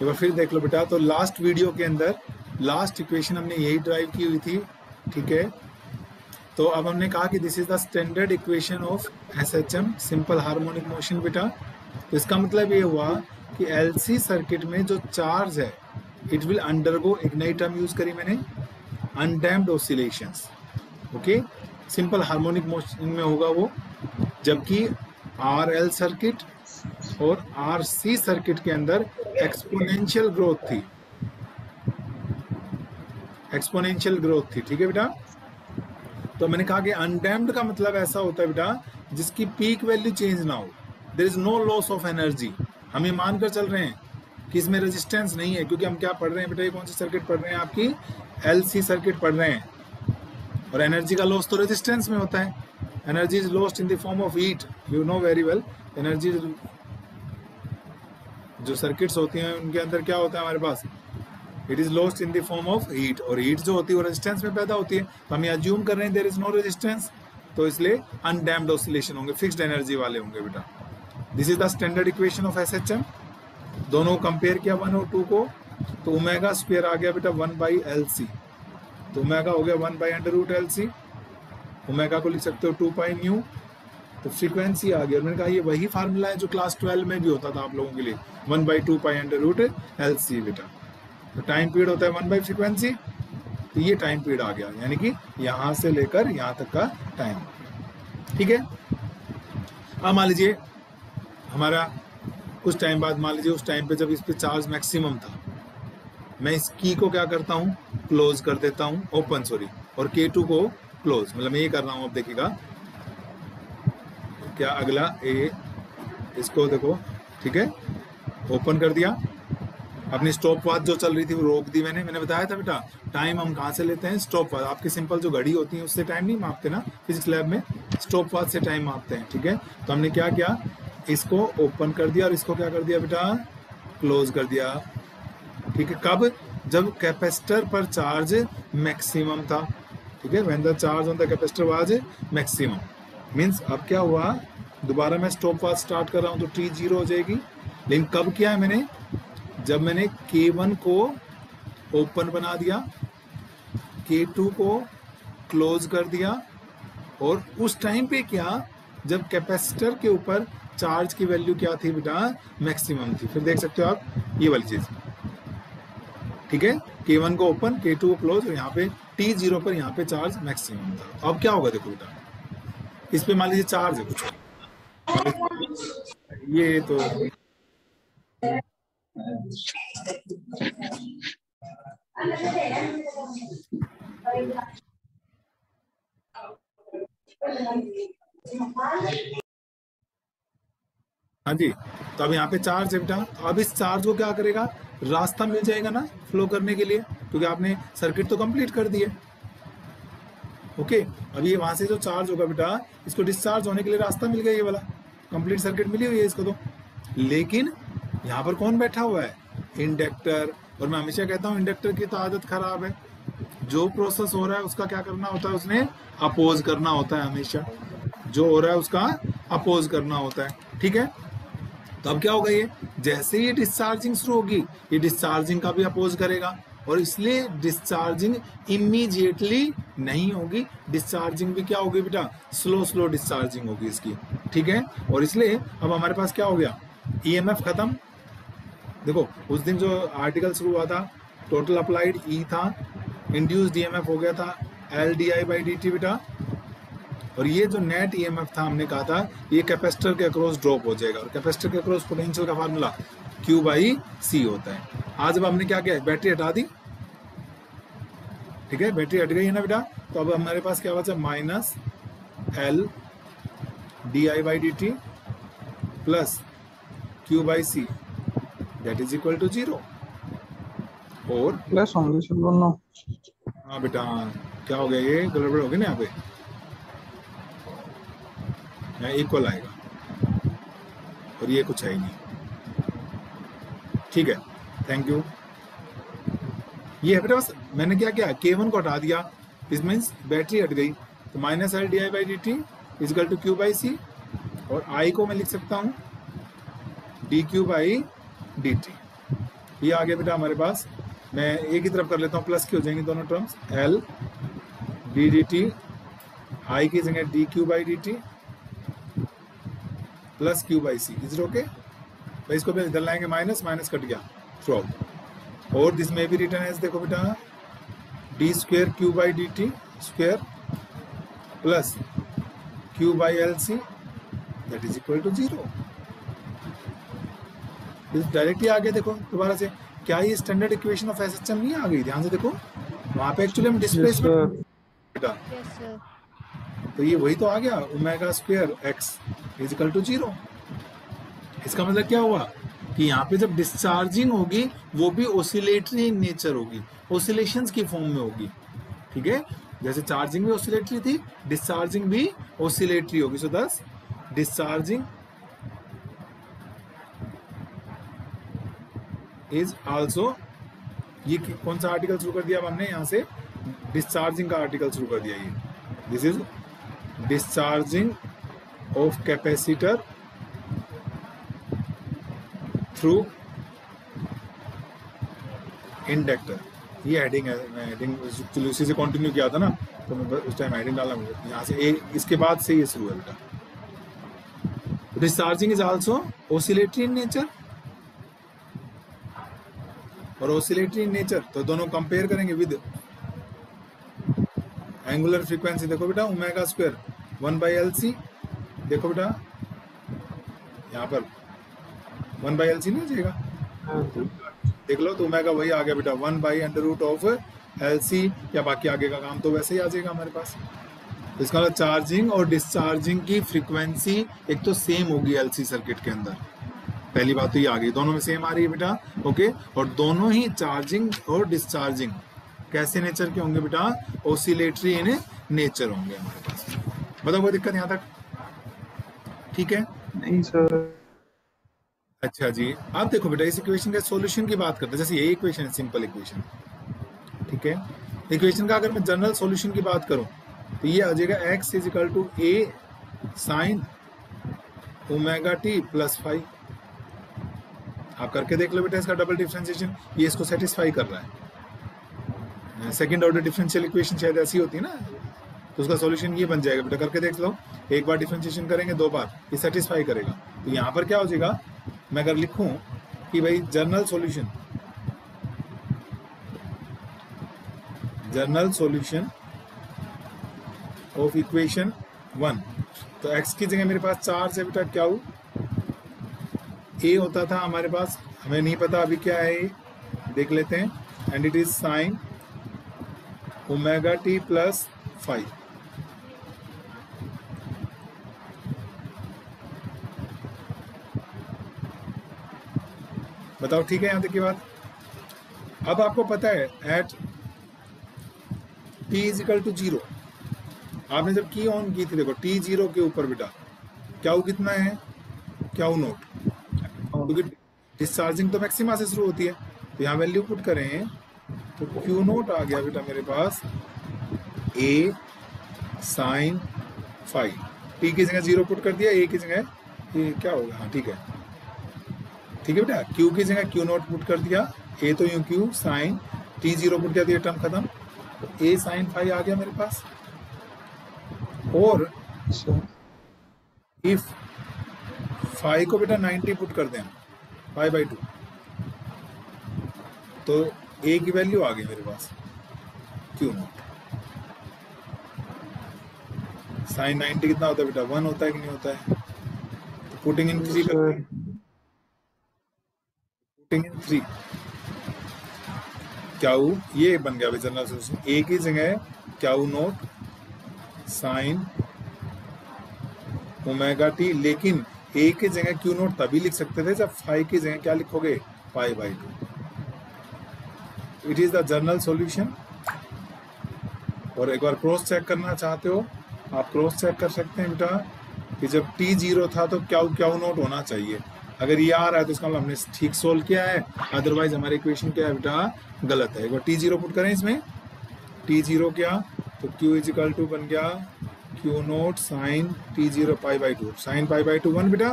एक बार फिर देख लो बेटा तो लास्ट वीडियो के अंदर लास्ट इक्वेशन हमने यही ड्राइव की हुई थी, ठीक है? तो अब हमने कहा कि this is the standard equation of S H M simple harmonic motion बेटा। तो इसका मतलब ये हुआ कि एल सी सर्किट में जो चार्ज है इट विल अंडरगो एक नई टर्म यूज़ करी मैंने undamped oscillations okay simple harmonic motion में होगा वो, जबकि आर एल सर्किट और आर सी सर्किट के अंदर एक्सपोनेंशियल ग्रोथ थी। एक्सपोनेंशियल ग्रोथ थी, ठीक है बेटा? तो मैंने कहा कि अनडैम्ड का मतलब ऐसा होता है बेटा, जिसकी पीक वैल्यू चेंज ना हो। There is no loss of energy हम ये मानकर चल रहे हैं कि इसमें रेजिस्टेंस नहीं है, क्योंकि हम क्या पढ़ रहे हैं बेटा, ये कौन सी सर्किट पढ़ रहे हैं आपकी? एल सी सर्किट पढ़ रहे हैं। और एनर्जी का लॉस तो रेजिस्टेंस में होता है। Energy is lost in the form of heat you know very well energy जो सर्किट्स होती हैं, उनके अंदर क्या होता है हमारे पास? It is lost in the form of heat और हीट जो होती है, वो रेजिस्टेंस में पैदा होती है। तो हम ये अज्यूम कर रहे हैं देर इज़ नो रेजिस्टेंस तो इसलिए अनडैम्ड ऑसिलेशन होंगे फिक्स्ड एनर्जी वाले होंगे बेटा। This is the standard equation of S H M दोनों कंपेयर किया वन और टू को तो ओमेगा स्क्वेयर आ गया बेटा वन बाई एल सी तो ओमेगा हो गया one by under root L C omega को लिख सकते हो टू पाई न्यू तो फ्रीक्वेंसी आ गई और मैंने कहा, ये वही फार्मूला है जो क्लास ट्वेल्व में भी होता था आप लोगों के लिए। One by two pi under root L C बेटा तो टाइम पीरियड होता है वन बाई फ्रीक्वेंसी तो ये टाइम पीरियड आ गया। यानी कि यहाँ से लेकर यहाँ तक का टाइम ठीक है? अब मान लीजिए, हमारा कुछ टाइम बाद मान लीजिए, उस टाइम पे जब इस पे चार्ज मैक्सिमम था, मैं इस की को क्या करता हूँ? क्लोज कर देता हूँ। ओपन सॉरी और के टू को क्लोज मतलब मैं ये कर रहा हूँ, अब देखिएगा। क्या अगला ए इसको देखो, ठीक है? ओपन कर दिया। अपनी स्टॉप वॉच जो चल रही थी वो रोक दी मैंने। मैंने बताया था बेटा टाइम हम कहाँ से लेते हैं? स्टॉप वॉच आपकी सिंपल जो घड़ी होती है उससे टाइम नहीं मापते ना? फिजिक्स लैब में स्टॉप वॉच से टाइम मापते हैं, ठीक है? तो हमने क्या किया? इसको ओपन कर दिया और इसको क्या कर दिया बेटा? क्लोज कर दिया। ठीक है, कब? जब कैपेसिटर पर चार्ज मैक्सिमम था। ठीक है when the charge on the capacitor was maximum means अब क्या हुआ? दोबारा मैं स्टॉप वॉच स्टार्ट कर रहा हूँ तो टी ज़ीरो हो जाएगी। लेकिन कब किया है मैंने? जब मैंने के वन को ओपन बना दिया के टू को क्लोज कर दिया, और उस टाइम पे क्या, जब कैपेसिटर के ऊपर चार्ज की वैल्यू क्या थी बेटा? मैक्सिमम थी। फिर देख सकते हो आप ये वाली चीज़। ठीक है? के वन को ओपन K2 को क्लोज और यहाँ पे टी ज़ीरो पर यहाँ पे चार्ज मैक्सिमम था। अब क्या होगा देखो बेटा? इस पे मान लीजिए चार्ज है कुछ ये तो। हाँ जी तो अब यहाँ पे चार्ज है बेटा तो अब इस चार्ज को क्या करेगा? रास्ता मिल जाएगा ना फ्लो करने के लिए, क्योंकि आपने सर्किट तो कंप्लीट कर दिए। ओके, अब ये वहाँ से जो चार्ज होगा बेटा, इसको डिस्चार्ज होने के लिए रास्ता मिल गया ये वाला। कंप्लीट सर्किट मिली हुई है इसको तो। लेकिन यहाँ पर कौन बैठा हुआ है? इंडक्टर। और मैं हमेशा कहता हूँ, इंडक्टर की तो आदत खराब है। जो प्रोसेस हो रहा है, उसका क्या करना होता है? उसने अपोज करना होता है हमेशा। जो हो रहा है, उसका अपोज करना होता है। ठीक है? तो अब क्या होगा ये? जैसे ही डिस्चार्जिंग शुरू होगी, ये डिस्चार्जिंग का भी अपोज करेगा। और इसलिए डिस्चार्जिंग इमीजिएटली नहीं होगी। डिस्चार्जिंग भी क्या होगी बेटा? स्लो स्लो डिस्चार्जिंग होगी इसकी। ठीक है? और इसलिए अब हमारे पास क्या हो गया? ईएमएफ खत्म। देखो, उस दिन जो आर्टिकल शुरू हुआ था टोटल अप्लाइड ई था इंड्यूस्ड ईएमएफ हो गया था L D I by D T बेटा और ये जो नेट ईएमएफ था, हमने कहा था, ये कैपेसिटर के अक्रॉस ड्रॉप हो जाएगा। और कैपेसिटर के अक्रॉस पोटेंशियल का फार्मूला क्यू बाई सी होता है। आज अब हमने क्या किया बैटरी हटा दी। ठीक है? बैटरी हट गई है ना बेटा? तो अब हमारे पास क्या बचा? Minus L D I by D T plus Q by C that is equal to zero और प्लस होंगे सब हाँ बेटा क्या हो गया ये? गड़बड़ हो गई ना यहाँ पे? यहाँ इक्वल आएगा। और ये कुछ है ही नहीं। ठीक है थैंक यू ये है बेटा बस मैंने क्या किया? के वन को हटा दिया। इस मीन्स बैटरी हट गई। तो minus L D I by D T equal to Q by C और आई को मैं लिख सकता हूँ D Q by D T. ये आ गया बेटा हमारे पास। मैं एक ही तरफ़ कर लेता हूँ, प्लस की हो जाएँगी दोनों terms L D D T I की जगह D Q by D T plus Q by C is okay भाई इसको भी इधर लाएँगे माइनस माइनस कट गया। थ्रू और दिस में भी रिटर्न है देखो बेटा D square Q by D T square plus L C that is equal to zero directly आ गया देखो दोबारा से क्या ये standard equation of S H M नहीं आ गई? ध्यान से देखो वहाँ पे एक्चुअली हम डिस्प्लेसमेंट बेटा यस तो ये वही तो आ गया omega square X equal to zero इसका मतलब क्या हुआ? कि यहाँ पे जब डिस्चार्जिंग होगी वो भी ओसिलेटरी इन नेचर होगी ओसिलेशंस की फॉर्म में होगी। ठीक है? जैसे चार्जिंग भी ओसिलेटरी थी डिस्चार्जिंग भी ओसिलेटरी होगी। सो दस डिस्चार्जिंग इज़ आल्सो ये कौन सा आर्टिकल शुरू कर दिया हमने? यहाँ से डिस्चार्जिंग का आर्टिकल शुरू कर दिया ये। This is discharging of capacitor through inductor ये हेडिंग है मैं हेडिंग एक्चुअली उसी से कंटिन्यू किया था ना तो मैं उस टाइम हेडिंग डाला मुझे। यहाँ से ए, इसके बाद से ये शुरू है बेटा discharging is also oscillatory in nature और ओसिलेटरी इन नेचर तो दोनों कंपेयर करेंगे विद एंगुलर फ्रीक्वेंसी देखो बेटा omega square one by L C देखो बेटा यहाँ पर वन बाई एल सी नहीं हो जाएगा देख लो तो ओमेगा वही आ गया बेटा one by under root of L C या बाकी आगे का काम तो वैसे ही आ जाएगा हमारे पास। तो इसका मतलब चार्जिंग और डिस्चार्जिंग की फ्रीक्वेंसी एक तो सेम होगी एलसी सर्किट के अंदर। पहली बात तो ये आ गई, दोनों में सेम आ रही है बेटा ओके और दोनों ही चार्जिंग और डिस्चार्जिंग कैसे नेचर के होंगे बेटा? ओसिलेटरी इन नेचर होंगे हमारे पास। बताओ, कोई दिक्कत यहाँ तक? ठीक है? नहीं सर अच्छा जी। आप देखो बेटा, इस इक्वेशन के सॉल्यूशन की बात करते हैं। जैसे ये इक्वेशन है सिंपल इक्वेशन ठीक है? इक्वेशन का अगर मैं जनरल सॉल्यूशन की बात करूँ तो ये आ जाएगा X is equal to A sine omega T plus five आप करके देख लो बेटा इसका डबल डिफरेंशिएशन ये इसको सेटिस्फाई कर रहा है। सेकेंड ऑर्डर डिफरेंशियल इक्वेशन शायद ऐसी होती है ना तो उसका सॉल्यूशन ये बन जाएगा। बेटा करके देख लो। एक बार डिफरेंशिएशन करेंगे, दो बार। ये सेटिस्फाई करेगा। तो यहाँ पर क्या हो जाएगा? मैं अगर लिखूं कि भाई general solution general solution of equation one तो एक्स की जगह मेरे पास चार से बेटा क्या हो ए होता था हमारे पास, हमें नहीं पता अभी क्या है, देख लेते हैं। And it is sine omega T plus five बताओ, ठीक है यहाँ तक की बात? अब आपको पता है at T is equal to zero आपने जब की ऑन की थी, देखो टी ज़ीरो के ऊपर बेटा क्या वो कितना है? क्या वो नोट क्योंकि डिस्चार्जिंग तो मैक्सिमा से शुरू होती है। तो यहाँ वैल्यू पुट करें तो क्यू नोट आ गया बेटा मेरे पास ए साइन फाइव टी की जगह ज़ीरो पुट कर दिया ए की जगह ये क्या होगा? हाँ ठीक है। ठीक है बेटा? क्यू की जगह क्यू नोट पुट कर दिया ए तो you Q sine T zero put कर दिया टर्म खत्म। तो ए साइन फाइव आ गया मेरे पास। और इफ़ फाइव को बेटा 90 पुट कर दें फाइव बाई टू तो ए की वैल्यू आ गई मेरे पास क्यू नॉट साइन 90 कितना होता है बेटा? वन होता है कि नहीं होता है? Putting in three in three. क्या हो ये बन गया जनरल सोल्यूशन। ए की जगह क्या हो नोट, साइन, ओमेगा टी, लेकिन ए की जगह क्यू नोट तभी लिख सकते थे जब फाइव की जगह क्या लिखोगे? Pi by two. It is the general solution और एक बार क्रॉस चेक करना चाहते हो, आप क्रॉस चेक कर सकते हैं बेटा कि जब टी ज़ीरो था तो क्या क्या नोट होना चाहिए। अगर ये आ रहा है तो इसका मतलब हमने ठीक सोल्व किया है। अदरवाइज़ हमारे इक्वेशन क्या है बेटा? गलत है। एक बार टी ज़ीरो पुट करें इसमें। टी ज़ीरो क्या? तो क्यू इज़ इक्वल टू बन गया Q naught sine T zero pi by two sine pi by two one बेटा।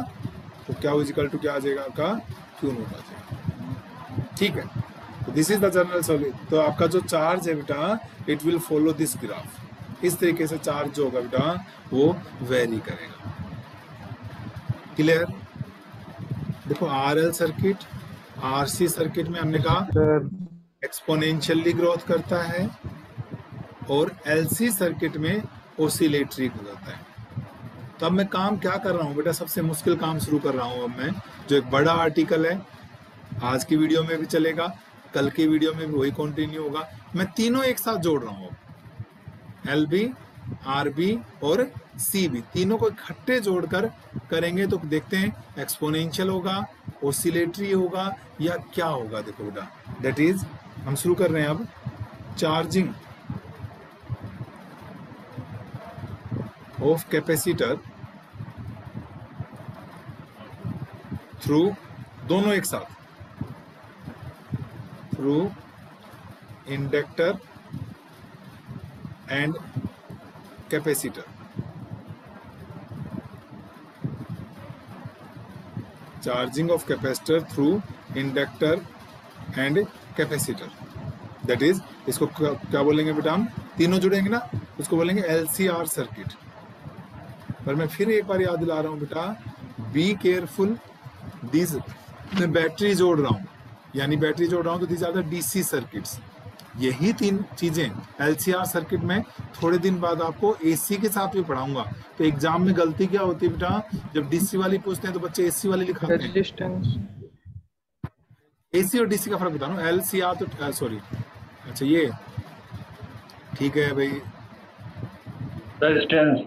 तो क्या इज़ इक्वल टू क्या आ जाएगा आपका? क्यू नोट आ जाएगा। ठीक है। तो this is the general solution तो आपका जो चार्ज है बेटा it will follow this graph इस तरीके से चार्ज जो होगा बेटा, वो वेरी करेगा। क्लियर देखो आरएल सर्किट आरसी सर्किट में हमने कहा एक्सपोनेंशियली ग्रोथ करता है और एलसी सर्किट में ओसिलेटरी जाता है। तो अब मैं काम क्या कर रहा हूँ बेटा? सबसे मुश्किल काम शुरू कर रहा हूँ अब मैं जो एक बड़ा आर्टिकल है। आज की वीडियो में भी चलेगा कल की वीडियो में भी वही कंटिन्यू होगा। मैं तीनों एक साथ जोड़ रहा हूँ। एल बी आर बी और सी बी तीनों को इकट्ठे जोड़कर करेंगे तो देखते हैं एक्सपोनेंशियल होगा ओसिलेटरी होगा या क्या होगा, देखो बेटा। दैट इज़ हम शुरू कर रहे हैं अब चार्जिंग ऑफ़ कैपेसिटर थ्रू दोनों एक साथ। Through inductor and capacitor charging of capacitor through inductor and capacitor that is इसको क्या बोलेंगे बेटा हम? तीनों जुड़ेंगे ना? उसको बोलेंगे एलसीआर सर्किट पर मैं फिर एक बार याद दिला रहा हूँ बेटा बी केयरफुल दिस मैं बैटरी जोड़ रहा हूँ। यानी बैटरी जोड़ रहा हूँ तो this are the DC circuits यही तीन चीज़ें एलसीआर सर्किट में थोड़े दिन बाद आपको एसी के साथ भी पढ़ाऊँगा। तो एग्ज़ाम में गलती क्या होती है बेटा? जब डीसी वाली पूछते हैं तो बच्चे एसी वाली लिखाते हैं। रेजिस्टेंस एसी और डीसी का फ़र्क बता रहा एल सी आर तो सॉरी अच्छा ये। ठीक है भाई। रेजिस्टेंस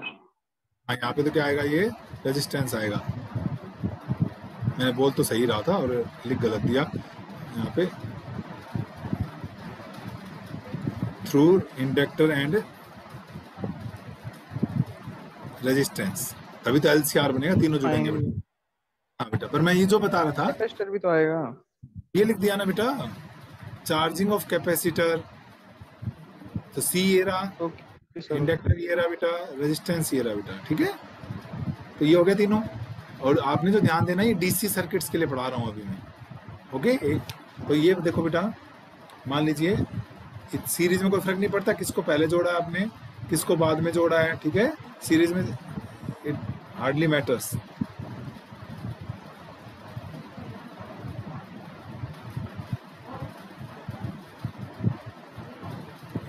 हाँ यहाँ पे तो क्या आएगा ये? रेजिस्टेंस आएगा। मैंने बोल तो सही रहा था और लिख गलत दिया। यहाँ पे। थ्रू इंडक्टर एंड रेजिस्टेंस तभी तो एल सी आर बनेगा तीनों जुड़ेंगे हाँ बेटा पर मैं ये जो बता रहा था कैपेसिटर भी तो आएगा। ये लिख दिया ना बेटा चार्जिंग ऑफ़ कैपेसिटर तो सी ये रहा इंडक्टर ये रहा बेटा रेजिस्टेंस ये रहा बेटा ठीक है? तो ये हो गया तीनों। और आपने जो ध्यान देना ये डीसी सर्किट्स के लिए पढ़ा रहा हूँ अभी मैं। ओके एक तो ये देखो बेटा मान लीजिए सीरीज़ में कोई फ़र्क नहीं पड़ता किसको पहले जोड़ा है आपने, किसको बाद में जोड़ा है, ठीक है? सीरीज़ में इट हार्डली मैटर्स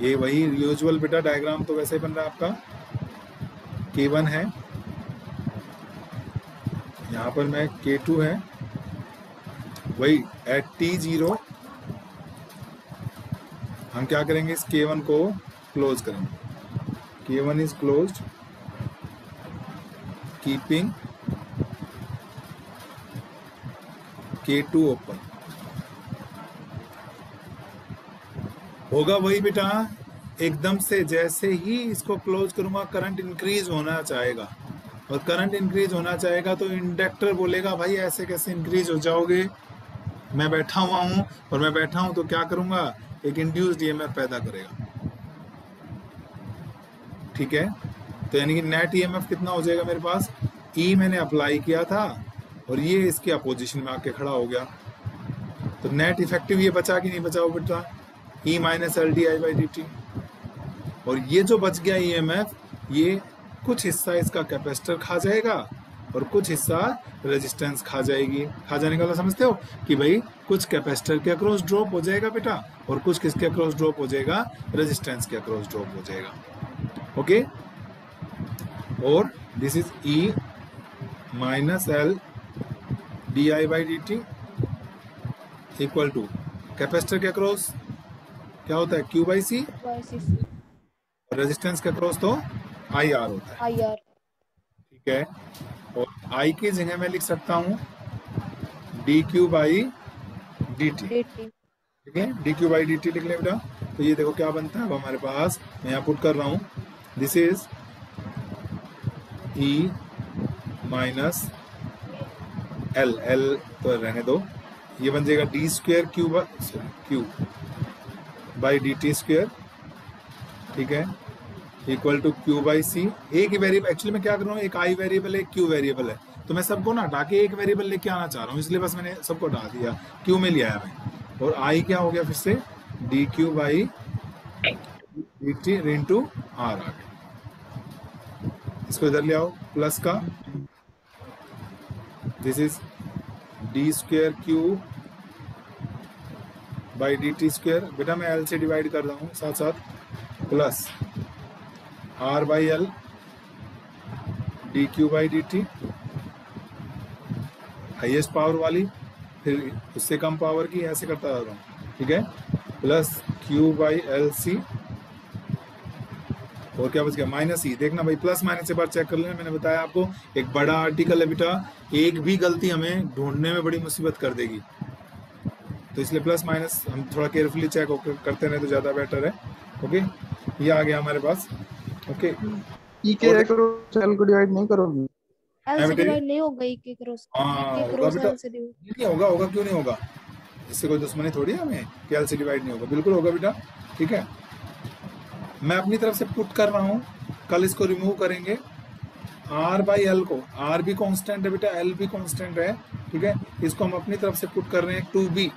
ये वही यूजुअल बेटा डायग्राम तो वैसे ही बन रहा है आपका। के वन है। यहाँ पर मैं के टू है। वही एट टी ज़ीरो हम क्या करेंगे? इस के वन को क्लोज करेंगे। K one is close keeping K two open होगा वही बेटा, एकदम से जैसे ही इसको क्लोज करूँगा करंट इंक्रीज होना चाहेगा। और करंट इंक्रीज होना चाहेगा तो इंडक्टर बोलेगा, भाई ऐसे कैसे इंक्रीज हो जाओगे? मैं बैठा हुआ हूँ और मैं बैठा हूँ तो क्या करूँगा? एक इंड्यूस्ड ईएमएफ पैदा करेगा। ठीक है? तो यानी कि नेट ईएमएफ कितना हो जाएगा मेरे पास? ई e मैंने अप्लाई किया था और ये इसके अपोजिशन में आके खड़ा हो गया। तो नेट इफ़ेक्टिव ये बचा कि नहीं बचा बेटा? E minus L D I by D T और ये जो बच गया ई एम एफ़ ये कुछ हिस्सा इसका कैपेसिटर खा जाएगा और कुछ हिस्सा रेजिस्टेंस खा जाएगी। खा जाने का मतलब समझते हो? कि भाई कुछ कैपेसिटर के अक्रॉस ड्रॉप हो जाएगा बेटा और कुछ किसके अक्रॉस ड्रॉप हो जाएगा? रेजिस्टेंस के अक्रॉस ड्रॉप हो जाएगा। ओके और this is E minus L D I by D T equal to capacitor के अक्रॉस क्या होता है? क्यू बाई सी रेजिस्टेंस के अक्रॉस तो आई आर होता है। आई आर ठीक है? आई की जगह मैं लिख सकता हूँ D Q by D T ठीक है? D Q by D T लिख लें बेटा। तो ये देखो क्या बनता है अब हमारे पास मैं यहाँ पुट कर रहा हूँ। This is E minus L L तो रहने दो। ये बन जाएगा D square Q Q by D T square ठीक है? Equal to Q by C एक वेरिएबल एक्चुअली मैं क्या कर रहा हूँ? एक आई वेरिएबल है क्यू वेरिएबल है। तो मैं सबको ना हटा के एक वेरिएबल लेके आना चाह रहा हूँ, इसलिए बस मैंने सबको हटा दिया। क्यू में लिया है मैं और आई क्या हो गया फिर से? D Q by D T into R आ गया। इसको इधर ले आओ प्लस का। This is D square Q by D T square बेटा मैं एल से डिवाइड कर रहा हूँ साथ साथ plus R by L D Q by D T highest power वाली, फिर उससे कम पावर की ऐसे करता रहता हूँ, ठीक है? Plus Q by L C और क्या बच गया? माइनस ई देखना भाई प्लस माइनस से बार चेक कर लेना, मैंने बताया आपको, एक बड़ा आर्टिकल है बेटा, एक भी गलती हमें ढूँढने में बड़ी मुसीबत कर देगी। तो इसलिए प्लस माइनस हम थोड़ा केयरफुली चेक करते रहे तो ज़्यादा बेटर है ओके ये आ गया हमारे पास। ओके। ई के करो सेल को डिवाइड नहीं करोगे? एल से डिवाइड नहीं होगा ई के क्रॉस हाँ क्रॉस बेटा एल से डिवाइड नहीं होगा होगा क्यों नहीं होगा? इससे कोई दुश्मनी थोड़ी है हमें कि एल से डिवाइड नहीं होगा। बिल्कुल होगा बेटा ठीक है? मैं अपनी तरफ़ से पुट कर रहा हूँ। कल इसको रिमूव करेंगे। आर बाई एल को आर भी कांस्टेंट है बेटा एल भी कांस्टेंट है ठीक है? इसको हम अपनी तरफ़ से पुट कर रहे हैं two B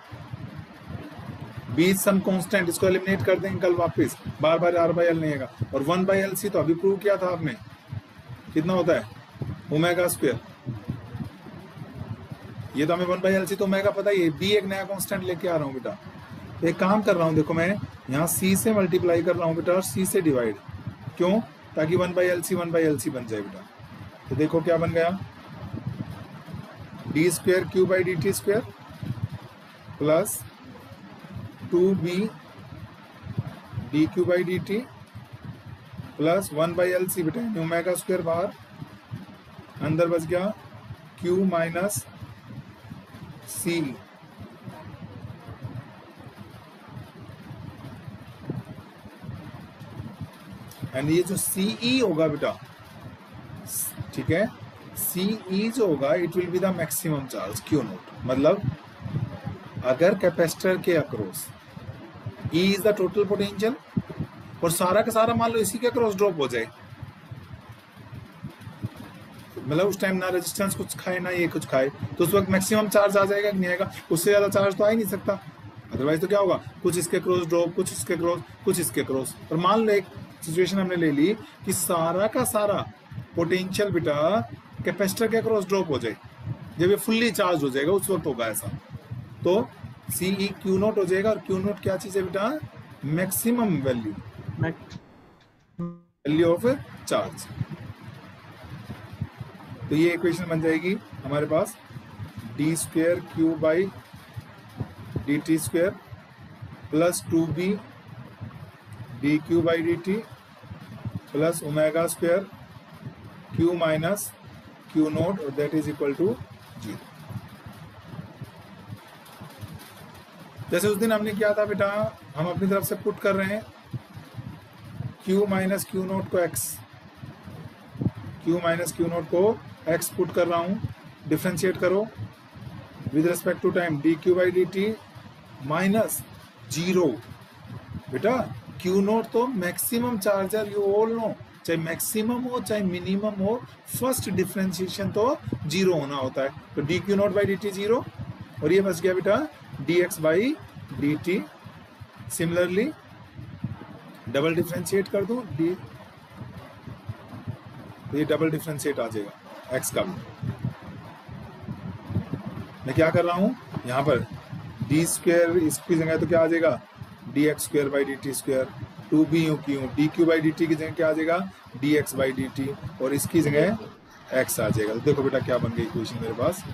B some constant इसको एलिमिनेट कर देंगे कल वापस। बार बार आर बाई एल नहीं आएगा। और वन बाई एल सी तो अभी प्रूव किया था आपने। कितना होता है? ओमेगा स्क्वेयर ये तो हमें वन बाई एल सी तो ओमेगा पता ही है। बी एक नया कांस्टेंट लेके आ रहा हूँ बेटा। एक काम कर रहा हूँ, देखो मैं यहाँ सी से मल्टीप्लाई कर रहा हूँ बेटा और सी से डिवाइड क्यों? ताकि one by L C one by L C बन जाए बेटा। तो देखो क्या बन गया? D square Q by D T square plus two B D Q by D T plus one by L C बेटा ओमेगा स्क्वेयर बाहर अंदर बच गया क्यू माइनस सी। एंड ये जो सीई होगा बेटा, ठीक है? सीई जो होगा it will be the maximum charge Q naught मतलब अगर कैपेसिटर के across E is the total potential और सारा का सारा मान लो इसी के अक्रॉस ड्रॉप हो जाए। मतलब उस टाइम ना रेजिस्टेंस कुछ खाए, ना ये कुछ खाए। तो उस वक्त मैक्सिमम चार्ज आ जाएगा कि नहीं आएगा? उससे ज़्यादा चार्ज तो आ ही नहीं सकता। अदरवाइज़ तो क्या होगा? कुछ इसके क्रॉस ड्रॉप कुछ इसके क्रॉस कुछ इसके क्रॉस और मान लो एक सिचुएशन हमने ले ली कि सारा का सारा पोटेंशियल बेटा कैपेसिटर के क्रॉस ड्रॉप हो जाए। जब ये फुल्ली चार्ज हो जाएगा, उस वक्त होगा ऐसा। तो सी ई क्यू नोट हो जाएगा और क्यू नोट क्या चीज़ है बेटा? Maximum value value of charge तो ये इक्वेशन बन जाएगी हमारे पास D square Q by D T square plus two B D Q by D T plus omega square Q minus Q naught और that is equal to zero जैसे उस दिन हमने किया था बेटा, हम अपनी तरफ़ से पुट कर रहे हैं Q माइनस क्यू नोट को X Q minus Q naught को X पुट कर रहा हूँ। डिफ्रेंशिएट करो। With respect to time D Q by D T minus zero बेटा क्यू नोट तो maximum charger you all know चाहे मैक्सिमम हो, चाहे मिनिमम हो फ़र्स्ट डिफ्रेंशिएशन तो ज़ीरो होना होता है। तो D Q naught by D T zero और ये बच गया बेटा by D T similarly double differentiate कर दूँ डी ये डबल डिफ्रेंशिएट आ जाएगा एक्स का। मैं क्या कर रहा हूँ? यहाँ पर डी स्क्वेयर इसकी जगह तो क्या आ जाएगा? D X square by D T square two B you Q D Q by D T की जगह क्या आ जाएगा? D X by D T और इसकी जगह एक्स आ जाएगा। तो देखो बेटा क्या बन गई इक्वेशन मेरे पास।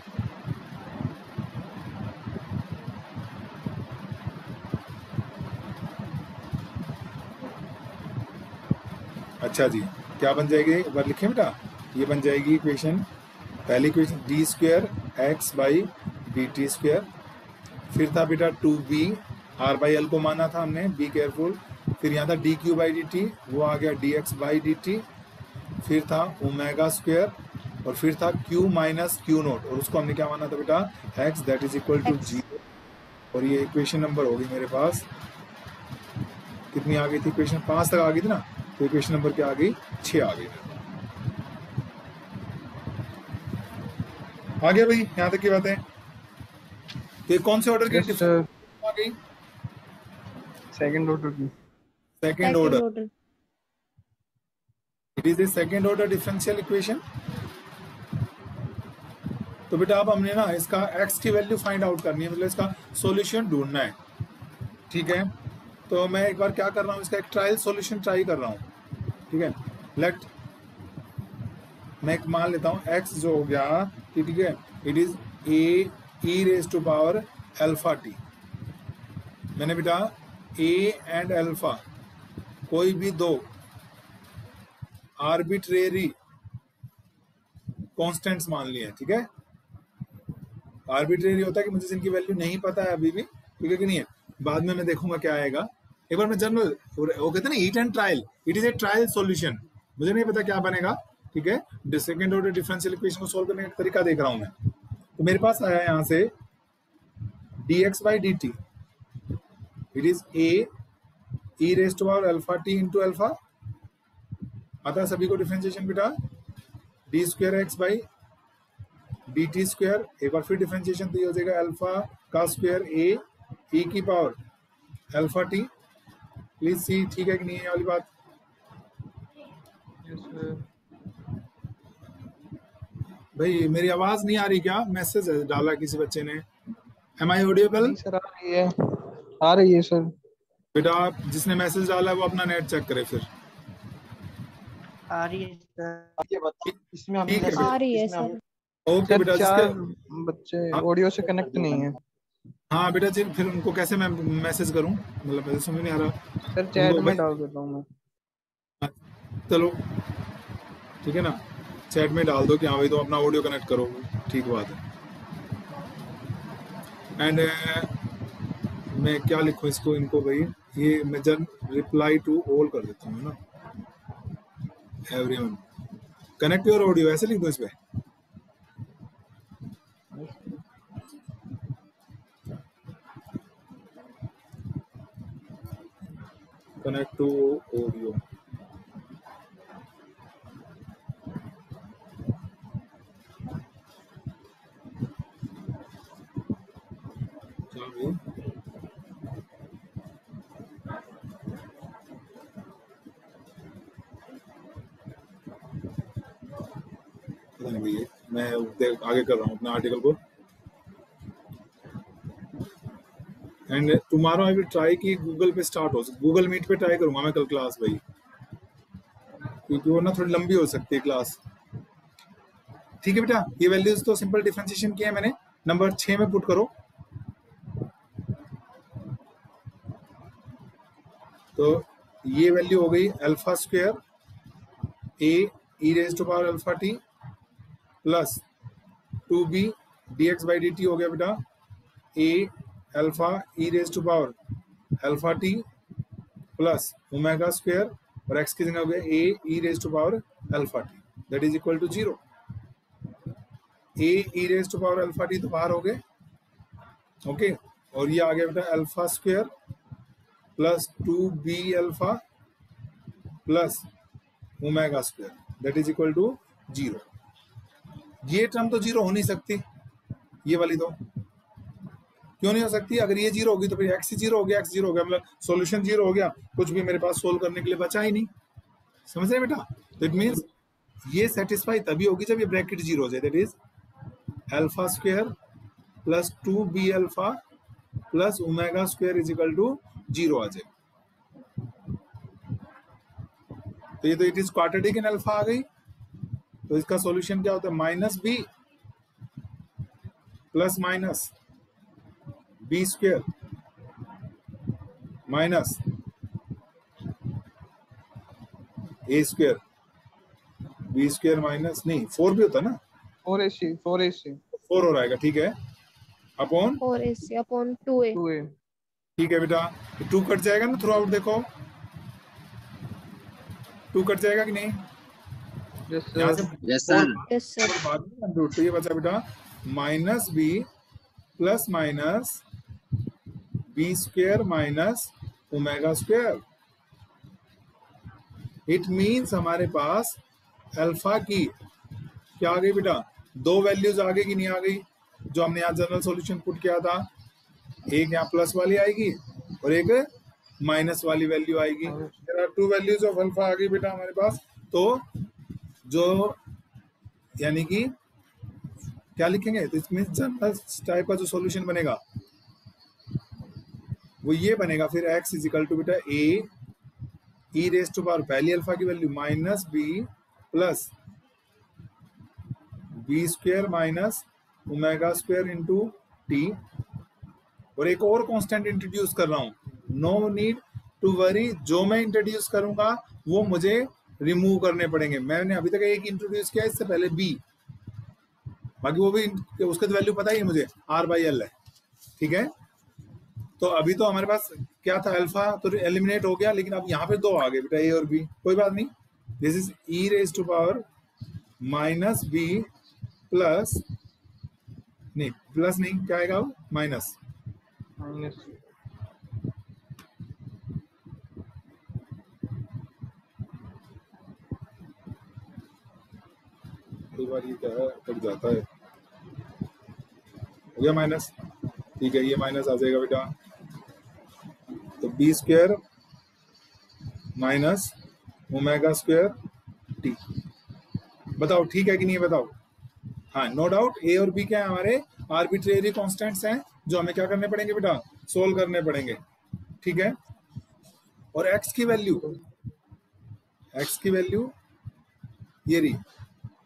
अच्छा जी। क्या बन जाएगी? एक बार लिखे बेटा। ये बन जाएगी इक्वेशन पहली equation D square X by D T square फिर था बेटा two B R by L को माना था हमने। बी केयरफुल फिर यहाँ था D Q by D T वो आ गया D X by D T फिर था ओमेगा स्क्वेयर और फिर था क्यू माइनस क्यू नोट और उसको हमने क्या माना था बेटा? X that is equal to zero और ये इक्वेशन नंबर होगी मेरे पास। कितनी आ गई थी इक्वेशन पाँच तक आ गई थी ना? तो इक्वेशन नंबर क्या आ गई छह आ गई आ गया भाई यहाँ तक की बात। है तो ये कौन से ऑर्डर के Yes, आ गई? सेकंड ऑर्डर की। Second second order it is a second order differential equation तो बेटा अब हमने ना इसका x की वैल्यू फाइंड आउट करनी है मतलब इसका सॉल्यूशन ढूंढना है। ठीक है? तो मैं एक बार क्या कर रहा हूँ इसका एक ट्रायल सॉल्यूशन ट्राई कर रहा हूँ। ठीक है? लेट मैं एक मान लेता हूँ, x जो हो गया ठीक है it is A E raise to power alpha T मैंने बेटा ए एंड अल्फ़ा कोई भी दो आर्बिट्रेरी कॉन्स्टेंट्स मान लिए हैं ठीक है? आर्बिट्रेरी होता है कि मुझे इनकी वैल्यू नहीं पता है अभी भी, ठीक है कि नहीं है? बाद में मैं देखूँगा क्या आएगा। एक बार मैं जनरल वो कहते हैं ना hit and trial it is a trial solution मुझे नहीं पता क्या बनेगा, ठीक है? सेकेंड ऑर्डर डिफरेंशियल इक्वेशन को सॉल्व करने का तरीका देख रहा हूँ मैं। तो मेरे पास आया यहाँ से D X by D T it is A E raise to power alpha T into alpha आता है सभी को डिफरेंशिएशन बेटा D square X by D T square एक बार फिर डिफरेंशिएशन तो ये हो जाएगा अल्फ़ा का स्क्वायर ए ई की power alpha T please see ठीक है कि नहीं है वाली बात? सर भाई मेरी आवाज़ नहीं आ रही क्या? मैसेज डाला किसी बच्चे ने। एम आई ऑडियोबल सर आ रही है। आ रही है सर बेटा जिसने मैसेज डाला वो अपना नेट चेक करे फिर। आ रही है सर इसमें आ रही है सर ओके बेटा बच्चे हाँ। ऑडियो से कनेक्ट नहीं है। हाँ बेटा जी फिर उनको कैसे मैं मैसेज करूँ? मतलब मुझे समझ नहीं आ रहा। सर चैट में डाल देता हूँ मैं। चलो ठीक है ना? चैट में डाल दो कि हाँ भाई तुम अपना ऑडियो कनेक्ट करो। ठीक बात है। एंड मैं क्या लिखूं इसको इनको भाई? ये मैं जन रिप्लाई टू ऑल कर देता हूँ ना? एवरीवन कनेक्ट योर ऑडियो ऐसे लिख दो इस पे। पता नहीं भैया मैं आगे कर रहा हूँ अपने आर्टिकल को। And tomorrow I will try कि गूगल पे स्टार्ट हो गूगल मीट पे ट्राई करूँगा मैं कल क्लास भाई। क्योंकि वो ना थोड़ी लंबी हो सकती है क्लास ठीक है बेटा? ये वैल्यूज़ तो सिंपल डिफरेंशिएशन किया है मैंने। नंबर छह में पुट करो। तो ये वैल्यू हो गई alpha square A E raise to power alpha T plus two B D X by D T हो गया बेटा। A alpha E raise to power alpha T plus omega square और एक्स की जगह हो गया A E raise to power alpha T that is equal to zero A E raise to power alpha T तो बाहर हो गए। Okay और ये आ गया बेटा alpha square plus two B alpha plus omega square that is equal to zero ये टर्म तो ज़ीरो हो नहीं सकती। ये वाली तो क्यों नहीं हो सकती? अगर ये ज़ीरो होगी तो फिर एक्स ज़ीरो हो गया एक्स ज़ीरो हो गया मतलब सोल्यूशन ज़ीरो हो गया, कुछ भी मेरे पास सोल्व करने के लिए बचा ही नहीं। समझ रहे बेटा? तो इट मीन्स ये सेटिस्फाई तभी होगी जब ये ब्रैकेट ज़ीरो हो जाए। That is alpha square plus two B alpha plus omega square is equal to zero आ जाए। तो ये तो it is quadratic in alpha आ गई। तो इसका सॉल्यूशन क्या होता है? Minus B plus minus B square minus A square B square minus नहीं फोर भी होता ना? Four A C four A C four हो आएगा ठीक है? Upon? Four A C upon two A two A ठीक है बेटा टू कट जाएगा ना थ्रू आउट देखो। टू कट जाएगा कि नहीं? यस यहाँ sir yes sir yes sir बाद में अंडर रूट तो ये बचा बेटा। Minus B plus minus B square minus omega square it means हमारे पास अल्फ़ा की। क्या आ गई बेटा? दो वैल्यूज़ आ गई कि नहीं आ गई, जो हमने यहाँ जनरल सॉल्यूशन पुट किया था। एक यहाँ प्लस वाली आएगी और एक माइनस वाली वैल्यू आएगी। टू वैल्यूज़ ऑफ़ अल्फ़ा आ गई बेटा हमारे पास। तो जो यानी कि क्या लिखेंगे? तो इसमें जनरल टाइप का जो सॉल्यूशन बनेगा। वो ये बनेगा, फिर x इज़ इक्वल टू बेटा A e raise to power पहली अल्फ़ा की value minus B plus B square minus omega square into T और एक और कांस्टेंट इंट्रोड्यूस कर रहा हूँ। नो नीड टू वरी जो मैं इंट्रोड्यूस करूँगा, वो मुझे रिमूव करने पड़ेंगे। मैंने अभी तक एक इंट्रोड्यूस किया, इससे पहले बी बाकी वो भी, उसका तो वैल्यू पता है मुझे आर बाई एल है। ठीक है? तो अभी तो हमारे पास क्या था अल्फ़ा तो एलिमिनेट हो गया लेकिन अब यहाँ पे दो आ गए बेटा ए और बी कोई बात नहीं। This is E raise to power minus B plus नहीं प्लस नहीं क्या आएगा वो? माइनस माइनस कई बार ये क्या है कट जाता है। हो गया माइनस ठीक है ये माइनस आ जाएगा बेटा। B square minus omega square T बताओ, ठीक है कि नहीं बताओ? हाँ नो डाउट ए और बी क्या है हमारे? आर्बिट्रेरी कॉन्स्टेंट्स हैं, जो हमें क्या करने पड़ेंगे बेटा? सोल्व करने पड़ेंगे। ठीक है? और एक्स की वैल्यू एक्स की वैल्यू ये रही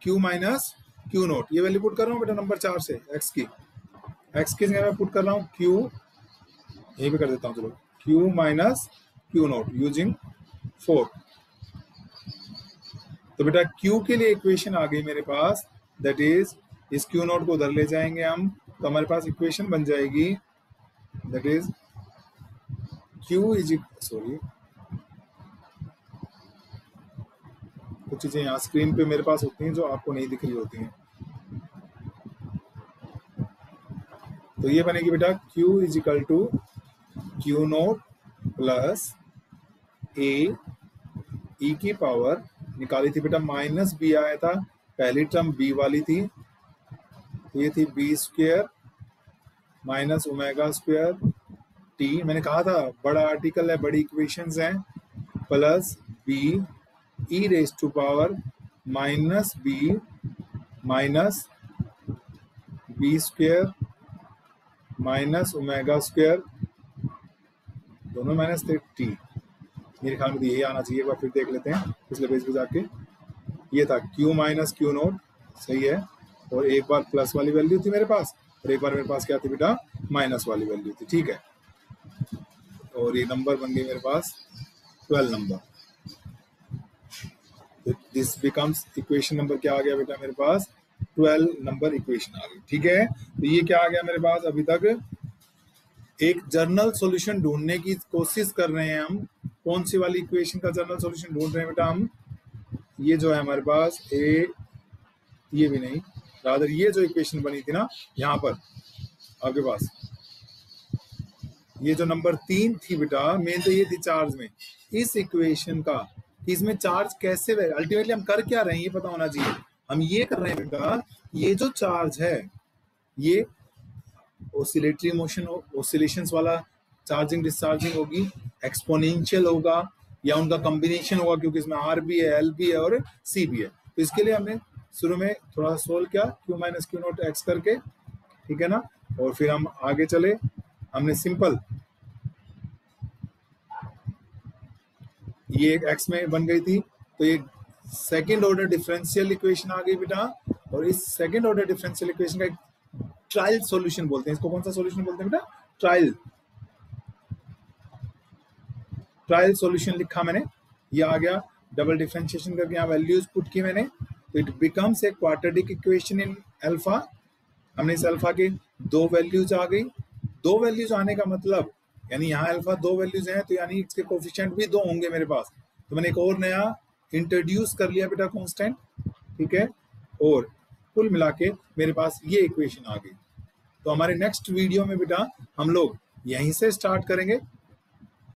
क्यू माइनस क्यू नोट ये वैल्यू पुट कर रहा हूँ बेटा नंबर चार से एक्स की। एक्स की मैं पुट कर रहा हूँ? क्यू यही पे कर देता हूँ, चलो। Q minus Q naught using four तो बेटा क्यू के लिए इक्वेशन आ गई मेरे पास दैट इज़ इस क्यू नोट को उधर ले जाएँगे हम तो हमारे पास इक्वेशन बन जाएगी that is Q is sorry कुछ चीज़ें यहाँ स्क्रीन पे मेरे पास होती हैं जो आपको नहीं दिख रही होती हैं। तो ये बनेगी बेटा Q is equal to Q naught plus A E की पावर निकाली थी बेटा माइनस बी आया था, पहली टर्म बी वाली थी, ये थी b square minus omega square t मैंने कहा था, बड़ा आर्टिकल है, बड़ी इक्वेशंस हैं plus b e raise to power minus b minus b square minus omega square दोनों माइनस थे टी मेरे ख्याल में तो यही आना चाहिए, एक बार फिर देख लेते हैं पिछले पेज पे जाके। ये था क्यू माइनस क्यू नोट सही है। और एक बार प्लस वाली वैल्यू थी मेरे पास, और एक बार मेरे पास क्या थी बेटा? माइनस वाली वैल्यू थी, ठीक है। और ये नंबर बन गई मेरे पास twelve number this becomes equation number क्या आ गया बेटा मेरे पास? ट्वेल्व नंबर इक्वेशन आ गई, ठीक है। तो ये क्या आ गया मेरे पास अभी तक? एक जर्नल सॉल्यूशन ढूँढने की कोशिश कर रहे हैं हम। कौन सी वाली इक्वेशन का जर्नल सॉल्यूशन ढूंढ रहे हैं बेटा हम? ये जो है हमारे पास ए ये भी नहीं रादर ये जो इक्वेशन बनी थी ना, यहाँ पर, आपके पास। ये जो नंबर तीन थी बेटा मेन तो ये थी चार्ज में। इस इक्वेशन का इसमें चार्ज कैसे अल्टीमेटली हम कर क्या रहे हैं, ये पता होना चाहिए। हम ये कर रहे हैं बेटा, ये जो चार्ज है, ये ओसिलेटरी मोशन ओसिलेशंस वाला चार्जिंग डिस्चार्जिंग होगी एक्सपोनेंशियल होगा, या उनका कॉम्बिनेशन होगा, क्योंकि इसमें आर भी है एल भी है और सी भी है। तो इसके लिए हमने शुरू में थोड़ा सोल्व किया q minus q naught x करके, ठीक है ना? और फिर हम आगे चले। हमने सिंपल ये एक्स में बन गई थी तो ये सेकेंड ऑर्डर डिफरेंशियल इक्वेशन आ गई बेटा, और इस सेकेंड ऑर्डर डिफरेंशियल इक्वेशन का एक ट्रायल सॉल्यूशन बोलते हैं। इसको कौन सा सॉल्यूशन बोलते हैं बेटा? ट्रायल ट्रायल सॉल्यूशन लिखा मैंने। ये आ गया। डबल डिफरेंशिएशन करके यहाँ वैल्यूज़ पुट की मैंने। तो it becomes a quadratic equation in alpha हमने इस अल्फ़ा के दो वैल्यूज़ आ गई। दो वैल्यूज़ आने का मतलब यानी यहाँ अल्फ़ा दो वैल्यूज़ हैं तो यानी इसके कोफिशिएंट भी दो होंगे मेरे पास। तो मैंने एक और नया इंट्रोड्यूस कर लिया बेटा कांस्टेंट ठीक है? और कुल मिला के मेरे पास ये इक्वेशन आ गई। तो हमारे नेक्स्ट वीडियो में बेटा हम लोग यहीं से स्टार्ट करेंगे।